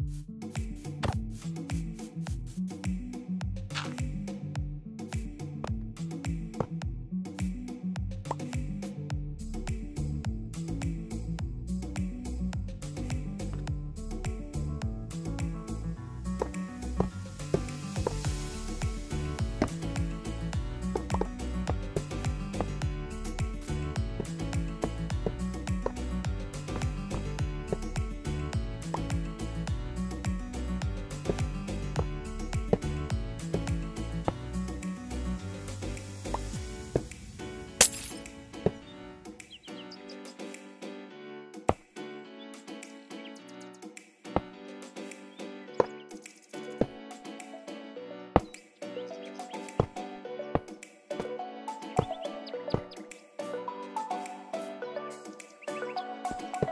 you Bye.